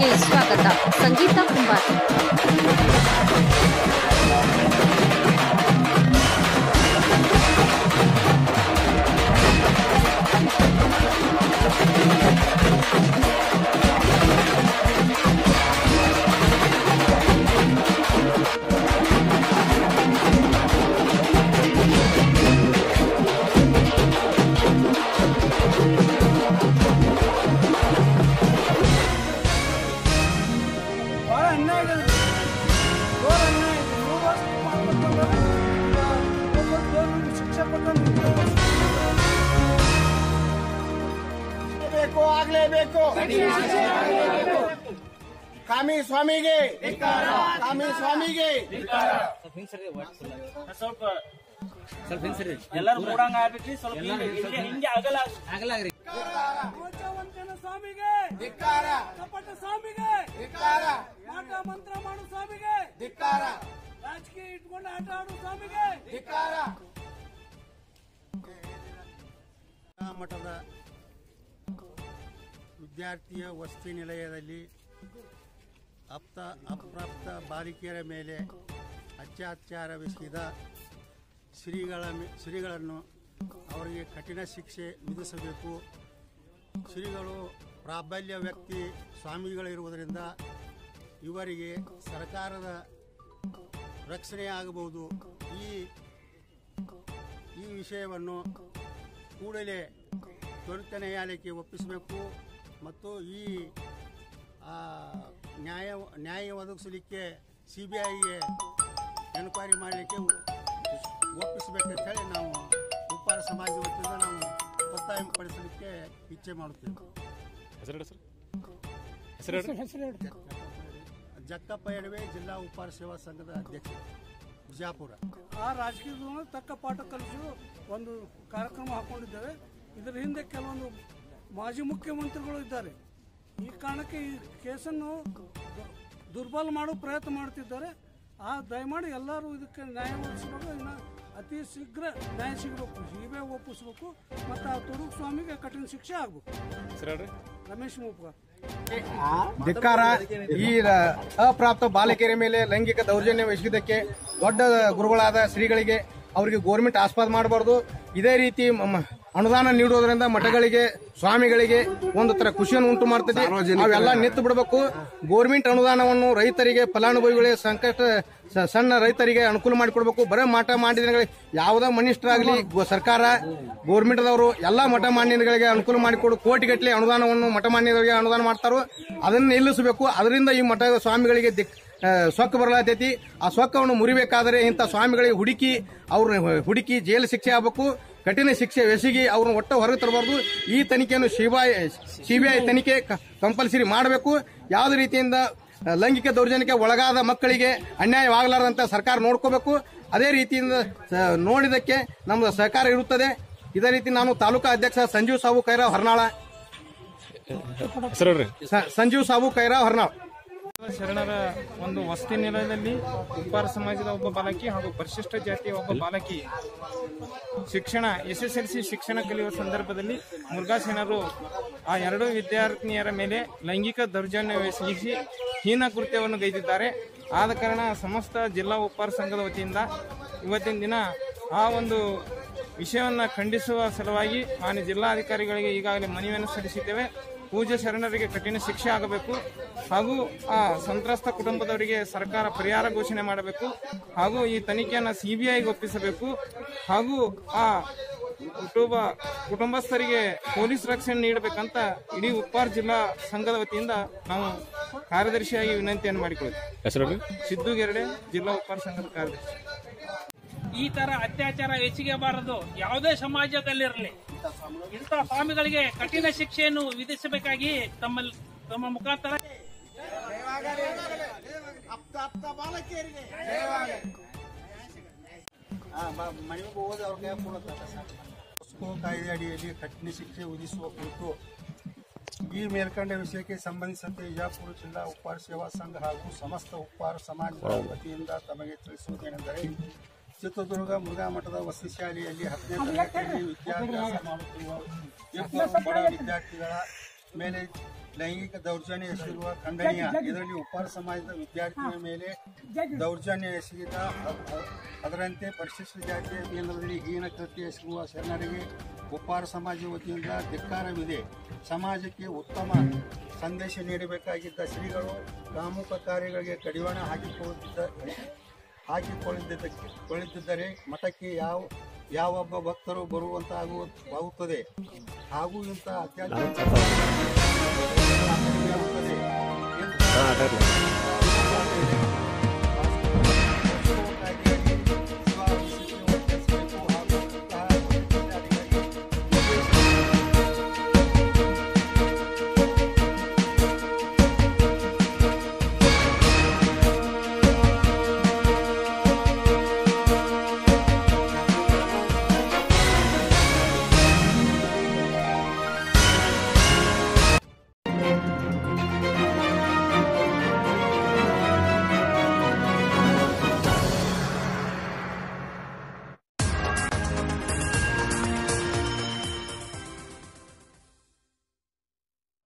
ಕಾರ್ಯಕ್ರಮಕ್ಕೆ ಸ್ವಾಗತ ಸಂಗೀತ ಕುಂಬಾರ್ ಶಿಕ್ಷೆ ಬೇಕು ಆಗ್ಲೇಬೇಕು ಕಾಮಿ ಸ್ವಾಮಿಗೆ ಕಾಮಿ ಸ್ವಾಮಿಗೆ. ಸ್ವಲ್ಪ ಎಲ್ಲರೂ ಮೂಡಂಗ ಆಗ್ಬಿಟ್ರಿ ಸ್ವಲ್ಪ ಹಿಂಗೆ ಆಗಲ್ಲ. ಆಗಲ್ಲ ಅಗಲ ವಂಚನ ಸ್ವಾಮಿಗೆ. ಕಪಟ ಸ್ವಾಮಿಗೆ. ಮಾಟ ಮಂತ್ರ ಮಾಡು ಸ್ವಾಮಿಗೆ. ರಾಜಕೀಯ ಇಟ್ಕೊಂಡು ಆಟ ಆಡು ಸ್ವಾಮಿಗೆ. ಮಠದ ವಿದ್ಯಾರ್ಥಿಯ ವಸತಿ ನಿಲಯದಲ್ಲಿ ಅಪ್ತ ಅಪ್ರಾಪ್ತ ಬಾಲಿಕೆಯರ ಮೇಲೆ ಅತ್ಯಾಚಾರವೆಸಗಿದ ಶ್ರೀಗಳ ಶ್ರೀಗಳನ್ನು ಅವರಿಗೆ ಕಠಿಣ ಶಿಕ್ಷೆ ವಿಧಿಸಬೇಕು. ಶ್ರೀಗಳು ಪ್ರಾಬಲ್ಯ ವ್ಯಕ್ತಿ ಸ್ವಾಮಿಗಳಿರುವುದರಿಂದ ಇವರಿಗೆ ಸರ್ಕಾರದ ರಕ್ಷಣೆ ಆಗಬಹುದು. ಈ ಈ ವಿಷಯವನ್ನು ಕೂಡಲೇ ತ್ವರಿತ ನ್ಯಾಯಾಲಯಕ್ಕೆ ಒಪ್ಪಿಸಬೇಕು ಮತ್ತು ಈ ನ್ಯಾಯ ನ್ಯಾಯ ಒದಗಿಸಲಿಕ್ಕೆ ಸಿ ಬಿ ಐಗೆ ಎನ್ಕ್ವೈರಿ ಮಾಡಲಿಕ್ಕೆ ಒಪ್ಪಿಸಬೇಕಂತ ಹೇಳಿ ನಾವು ಉಪ್ಪಾರ ಸಮಾಜ ವತಿಯಿಂದ ನಾವು ಒತ್ತಾಯ ಪಡಿಸಲಿಕ್ಕೆ ಇಚ್ಛೆ ಮಾಡುತ್ತೇವೆ ಜಕ್ಕಪ್ಪ ಎಡವೆ ಜಿಲ್ಲಾ ಉಪಾರ ಸೇವಾ ಸಂಘದ ಅಧ್ಯಕ್ಷ ಬಿಜಾಪುರ. ಆ ರಾಜಕೀಯದ ತಕ್ಕ ಪಾಠ ಕಲಿಸಿ ಒಂದು ಕಾರ್ಯಕ್ರಮ ಹಾಕೊಂಡಿದ್ದೇವೆ. ಇದರ ಹಿಂದೆ ಕೆಲವೊಂದು ಮಾಜಿ ಮುಖ್ಯಮಂತ್ರಿಗಳು ಇದ್ದಾರೆ. ಈ ಕಾರಣಕ್ಕೆ ಈ ಕೇಸನ್ನು ದುರ್ಬಲ ಮಾಡೋ ಪ್ರಯತ್ನ ಮಾಡ್ತಿದ್ದಾರೆ. ಆ ದಯಮಾಡಿ ಎಲ್ಲರೂ ಇದಕ್ಕೆ ನ್ಯಾಯ ಒದಗಿಸಬೇಕು. ಇನ್ನು ಅತಿ ಶೀಘ್ರ ನ್ಯಾಯ ಸಿಗಬೇಕು ಹೀಗೆ ಒಪ್ಪಿಸ್ಬೇಕು ಮತ್ತು ಆ ತುಡುಗು ಸ್ವಾಮಿಗೆ ಕಠಿಣ ಶಿಕ್ಷೆ ಆಗ್ಬೇಕು. ರಮೇಶ್ ಮೂಪ್ಗಾರ್ ಧಿಕ್ಕಾರ ಈ ಅಪ್ರಾಪ್ತ ಬಾಲಕಿಯರ ಮೇಲೆ ಲೈಂಗಿಕ ದೌರ್ಜನ್ಯ ಎಸಗಿದ್ದಕ್ಕೆ ದೊಡ್ಡ ಗುರುಗಳಾದ ಶ್ರೀಗಳಿಗೆ ಅವರಿಗೆ ಗೋರ್ಮೆಂಟ್ ಆಸ್ಪದ ಮಾಡಬಾರ್ದು. ಇದೇ ರೀತಿ ಅನುದಾನ ನೀಡುವುದರಿಂದ ಮಠಗಳಿಗೆ ಸ್ವಾಮಿಗಳಿಗೆ ಒಂದು ತರ ಖುಷಿಯನ್ನು ಉಂಟು ಮಾಡ್ತದೆ. ಅವೆಲ್ಲ ನಿಂತು ಬಿಡಬೇಕು. ಗೋರ್ಮೆಂಟ್ ಅನುದಾನವನ್ನು ರೈತರಿಗೆ ಫಲಾನುಭವಿಗಳಿಗೆ ಸಂಕಷ್ಟ ಸಣ್ಣ ರೈತರಿಗೆ ಅನುಕೂಲ ಮಾಡಿಕೊಡ್ಬೇಕು. ಬರೇ ಮಠ ಮಾನ್ಯಗಳಿಗೆ ಯಾವುದೇ ಆಗಲಿ ಸರ್ಕಾರ ಗೋರ್ಮೆಂಟ್ದವರು ಎಲ್ಲ ಮಠ ಮಾನ್ಯಗಳಿಗೆ ಅನುಕೂಲ ಮಾಡಿಕೊಡು ಕೋಟಿಗಟ್ಟಲೆ ಅನುದಾನವನ್ನು ಮಠ ಮಾನ್ಯಗಳಿಗೆ ಅನುದಾನ ಮಾಡ್ತಾರೋ ಅದನ್ನು ನಿಲ್ಲಿಸಬೇಕು. ಅದರಿಂದ ಈ ಮಠ ಸ್ವಾಮಿಗಳಿಗೆ ದಿಕ್ ಸೊಕ್ಕ ಬರಲಾತೈತಿ ಆ ಸೊಕ್ಕವನ್ನು ಮುರಿಬೇಕಾದರೆ ಇಂಥ ಸ್ವಾಮಿಗಳಿಗೆ ಹುಡುಕಿ ಅವ್ರ ಹುಡುಕಿ ಜೈಲು ಶಿಕ್ಷೆ ಆಗಬೇಕು. ಕಠಿಣ ಶಿಕ್ಷೆ ಎಸಗಿ ಅವ್ರನ್ನ ಒಟ್ಟು ಹೊರಗೆ ತರಬಾರ್ದು. ಈ ತನಿಖೆಯನ್ನು ಸಿಬಿಐ ಸಿಬಿಐ ತನಿಖೆ ಕಂಪಲ್ಸರಿ ಮಾಡಬೇಕು. ಯಾವುದೇ ರೀತಿಯಿಂದ ಲೈಂಗಿಕ ದೌರ್ಜನ್ಯಕ್ಕೆ ಒಳಗಾದ ಮಕ್ಕಳಿಗೆ ಅನ್ಯಾಯವಾಗಲಾರದಂತ ಸರ್ಕಾರ ನೋಡ್ಕೋಬೇಕು. ಅದೇ ರೀತಿಯಿಂದ ನೋಡಿದಕ್ಕೆ ನಮ್ಮ ಸಹಕಾರ ಇರುತ್ತದೆ. ಇದೇ ರೀತಿ ನಾನು ತಾಲೂಕಾ ಅಧ್ಯಕ್ಷ ಸಂಜೀವ್ ಸಾಬು ಕೈರಾವ್ ಹೊರನಾಳ. ಸಂಜೀವ್ ಸಾಬು ಕೈರಾವ್ ಹೊರನಾಳ. ಶರಣರ ಒಂದು ವಸತಿ ನಿಲಯದಲ್ಲಿ ಉಪ್ಪಾರ ಸಮಾಜದ ಒಬ್ಬ ಬಾಲಕಿ ಹಾಗೂ ಪರಿಶಿಷ್ಟ ಜಾತಿಯ ಒಬ್ಬ ಬಾಲಕಿ ಶಿಕ್ಷಣ, ಎಸ್ಎಸ್ಎಲ್ಸಿ ಶಿಕ್ಷಣ ಕಲಿಯುವ ಸಂದರ್ಭದಲ್ಲಿ ಮುರುಘಾಸೇನರು ಆ ಎರಡು ವಿದ್ಯಾರ್ಥಿನಿಯರ ಮೇಲೆ ಲೈಂಗಿಕ ದೌರ್ಜನ್ಯವೆಸಗಿಸಿ ಹೀನ ಕೃತ್ಯವನ್ನು ಗೈದಿದ್ದಾರೆ. ಆದ ಕಾರಣ ಸಮಸ್ತ ಜಿಲ್ಲಾ ಉಪ್ಪಾರ ಸಂಘದ ವತಿಯಿಂದ ಇವತ್ತಿನ ದಿನ ಆ ಒಂದು ವಿಷಯವನ್ನು ಖಂಡಿಸುವ ಸಲುವಾಗಿ ಮಾನ್ಯ ಜಿಲ್ಲಾಧಿಕಾರಿಗಳಿಗೆ ಈಗಾಗಲೇ ಮನವಿಯನ್ನು ಸಲ್ಲಿಸಿದ್ದೇವೆ. ಪೂಜ್ಯ ಶರಣರಿಗೆ ಕಠಿಣ ಶಿಕ್ಷೆ ಆಗಬೇಕು ಹಾಗೂ ಆ ಸಂತ್ರಸ್ತ ಕುಟುಂಬದವರಿಗೆ ಸರ್ಕಾರ ಪರಿಹಾರ ಘೋಷಣೆ ಮಾಡಬೇಕು ಹಾಗೂ ಈ ತನಿಖೆಯನ್ನು ಸಿಬಿಐಗೆ ಒಪ್ಪಿಸಬೇಕು ಹಾಗೂ ಆ ಕುಟುಂಬ ಕುಟುಂಬಸ್ಥರಿಗೆ ಪೊಲೀಸ್ ರಕ್ಷಣೆ ನೀಡಬೇಕಂತ ಇಡೀ ಉಪ್ಪಾರ್ ಜಿಲ್ಲಾ ಸಂಘದ ವತಿಯಿಂದ ನಾವು ಕಾರ್ಯದರ್ಶಿಯಾಗಿ ವಿನಂತಿಯನ್ನು ಮಾಡಿಕೊಳ್ಳುತ್ತೇವೆ. ಸಿದ್ದು ಗೆರಡೆ ಜಿಲ್ಲಾ ಉಪ್ಪಾರ್ ಸಂಘದ ಕಾರ್ಯದರ್ಶಿ. ಈ ತರ ಅತ್ಯಾಚಾರ ಹೆಚ್ಚಿಗೆಬಾರದು ಯಾವುದೇ ಸಮಾಜದಲ್ಲಿರಲಿ. ಇಂಥ ಸ್ವಾಮಿಗಳಿಗೆ ಕಠಿಣ ಶಿಕ್ಷೆಯನ್ನು ವಿಧಿಸಬೇಕಾಗಿ ತಮ್ಮಲ್ಲಿ ತಮ್ಮ ಮುಖಾಂತರ. ಕಾಯ್ದೆ ಅಡಿಯಲ್ಲಿ ಕಠಿಣ ಶಿಕ್ಷೆ ವಿಧಿಸುವ ಕುರಿತು ಈ ಮೇಲ್ಕಂಡ ವಿಷಯಕ್ಕೆ ಸಂಬಂಧಿಸಿದಂತೆ ವಿಜಯಪುರ ಜಿಲ್ಲಾ ಉಪ್ಪಾರ ಸೇವಾ ಸಂಘ ಹಾಗೂ ಸಮಸ್ತ ಉಪ್ಪಾರ ಸಮಾಜದ ವತಿಯಿಂದ ತಮಗೆ ತಿಳಿಸುವುದೇನೆಂದರೆ ಚಿತ್ರದುರ್ಗ ಮುರುಘಾ ಮಠದ ವಸತಿ ಶಾಲೆಯಲ್ಲಿ ಹತ್ತನೇ ತರಗತಿಯಲ್ಲಿ ವಿದ್ಯಾಭ್ಯಾಸ ಮಾಡುತ್ತಿರುವ ವಿದ್ಯಾರ್ಥಿಗಳ ಮೇಲೆ ಲೈಂಗಿಕ ದೌರ್ಜನ್ಯ ಎಸಗಿರುವ ಖಂಡನೀಯ ಇದರಲ್ಲಿ ಉಪ್ಪಾರ ಸಮಾಜದ ವಿದ್ಯಾರ್ಥಿಗಳ ಮೇಲೆ ದೌರ್ಜನ್ಯ ಎಸಗಿದ ಅದರಂತೆ ಪರಿಶಿಷ್ಟ ಜಾತಿಯ ಕೇಂದ್ರದಲ್ಲಿ ಹೀನ ಕೃತಿ ಎಸಗುವ ಶರಣರಿಗೆ ಉಪ್ಪಾರ ಸಮಾಜ ವತಿಯಿಂದ ಧಿಕ್ಕಾರವಿದೆ. ಸಮಾಜಕ್ಕೆ ಉತ್ತಮ ಸಂದೇಶ ನೀಡಬೇಕಾಗಿದ್ದ ಶ್ರೀಗಳು ಕಾಮುಕ ಕಾರ್ಯಗಳಿಗೆ ಕಡಿವಾಣ ಹಾಕಿಕೊಳ್ಳುತ್ತಿದ್ದ ಹಾಕಿಕೊಳ್ಳಿದ್ದಕ್ಕೆ ಕೊಳ್ಳುತ್ತಿದ್ದರೆ ಮಠಕ್ಕೆ ಯಾವ ಯಾವೊಬ್ಬ ಭಕ್ತರು ಬರುವಂತಾಗುತ್ತದೆ ಹಾಗೂ ಇಂಥ ಅತ್ಯಾಚಾರ